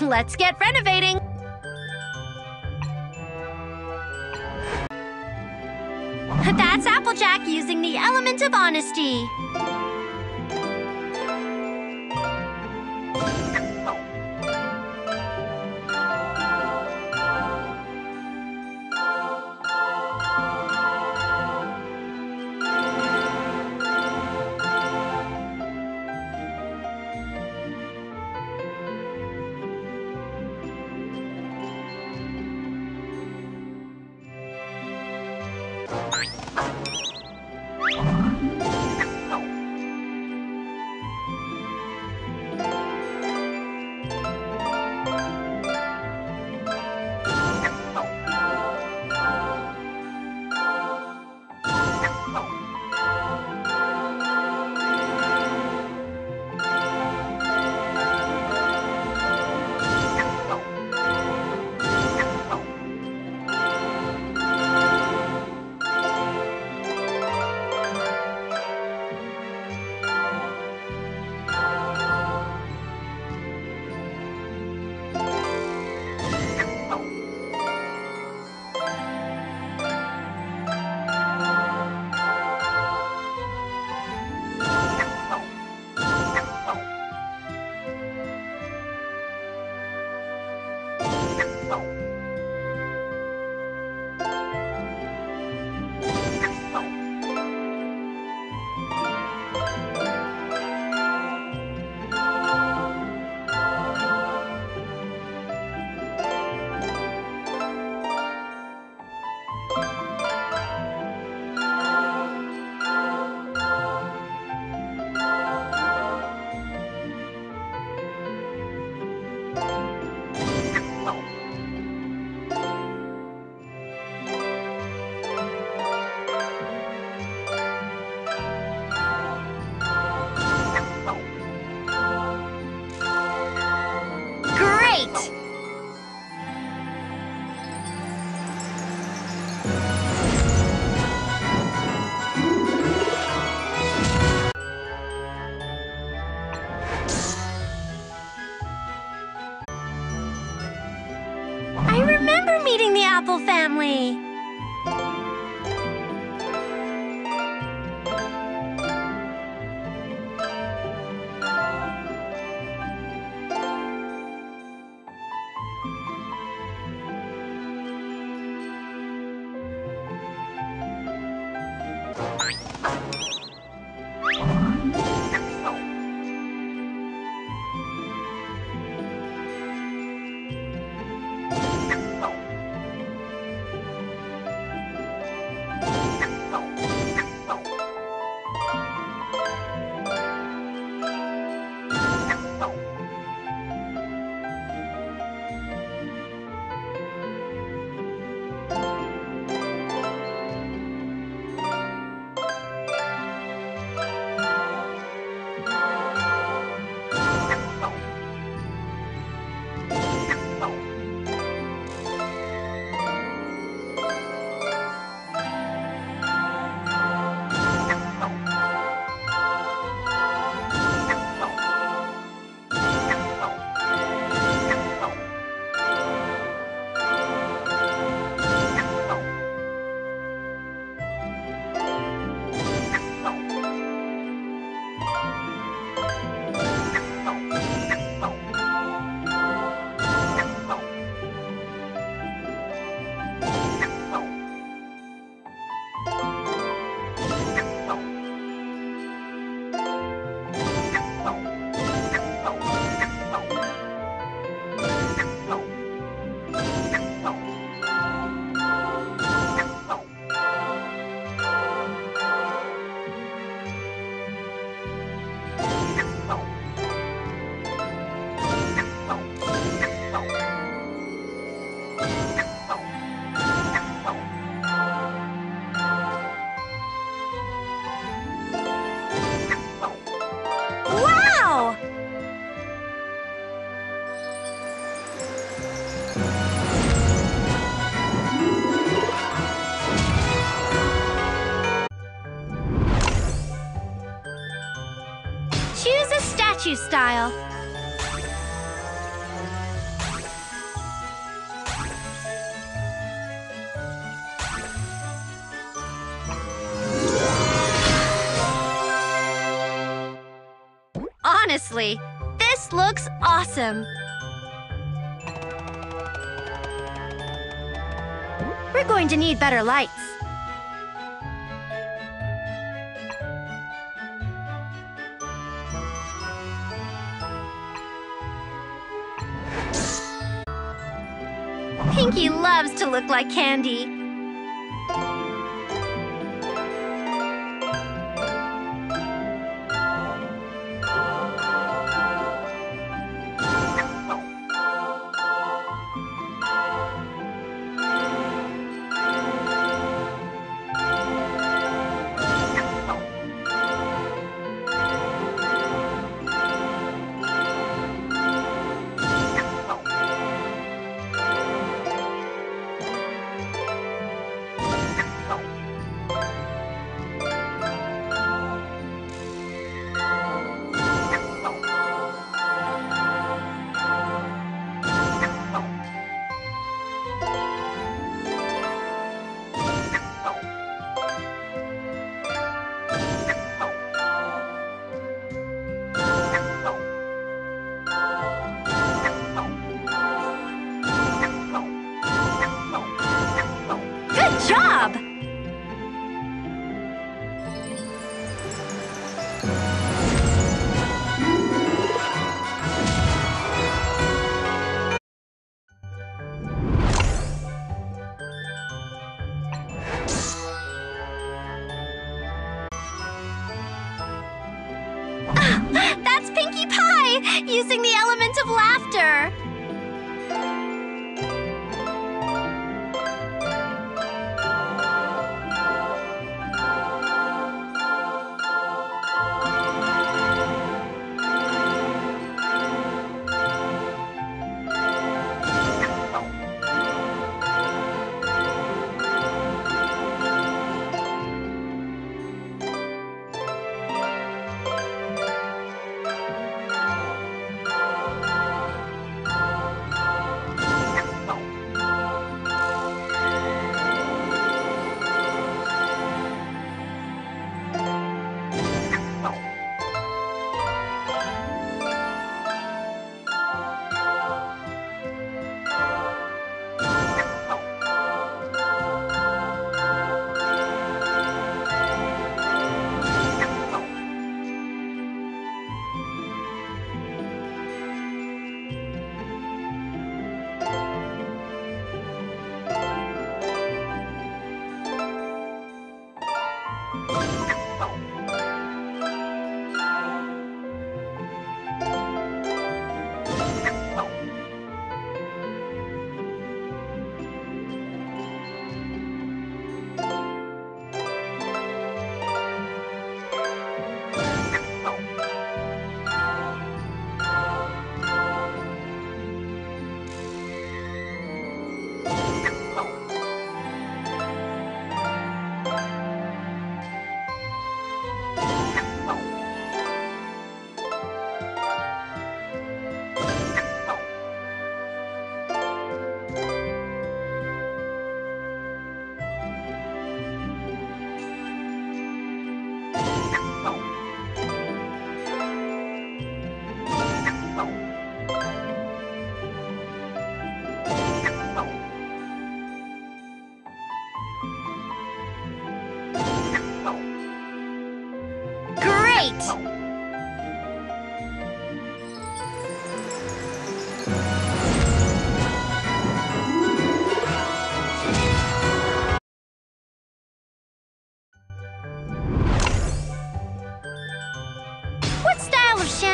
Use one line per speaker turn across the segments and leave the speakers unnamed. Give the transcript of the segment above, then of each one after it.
Let's get renovating. That's Applejack using the element of honesty. Great! I remember meeting the Apple family. Choose a statue style. Honestly, this looks awesome. Going to need better lights. Pinkie loves to look like candy.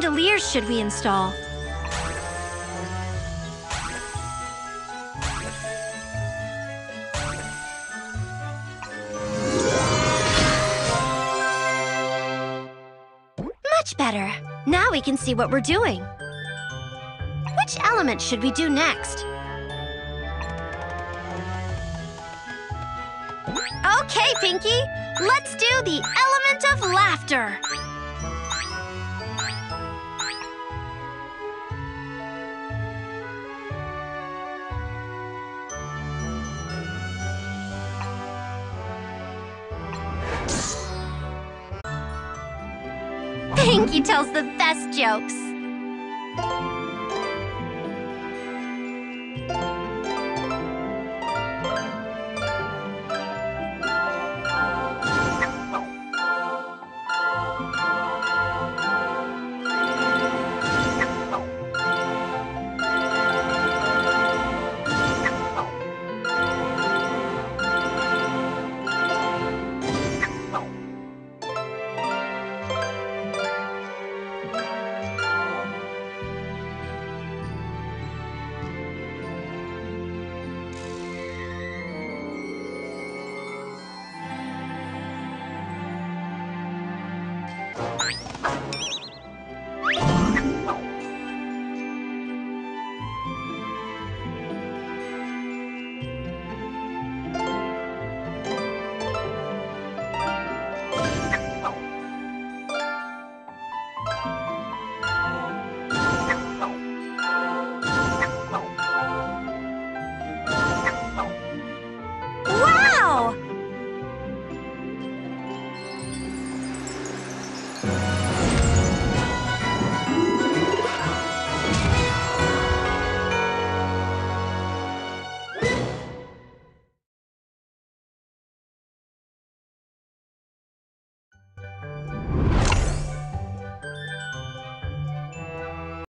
Chandeliers should we install? Better. Now we can see what we're doing. Which element should we do next? Okay, Pinkie. Let's do the element of laughter. Pinkie tells the best jokes.